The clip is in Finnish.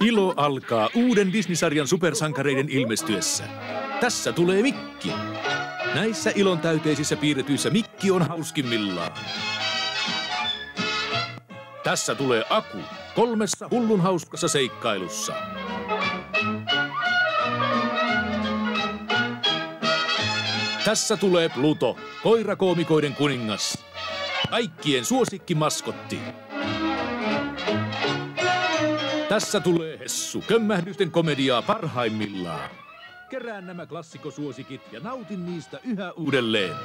Ilo alkaa uuden Disney-sarjan supersankareiden ilmestyessä. Tässä tulee Mikki. Näissä ilon täyteisissä piirretyissä Mikki on hauskimmillaan. Tässä tulee Aku kolmessa hullun hauskassa seikkailussa. Tässä tulee Pluto, koirakoomikoiden kuningas. Kaikkien suosikkimaskotti. Tässä tulee Hessu, kömmähdysten komediaa parhaimmillaan. Kerään nämä klassikosuosikit ja nautin niistä yhä uudelleen.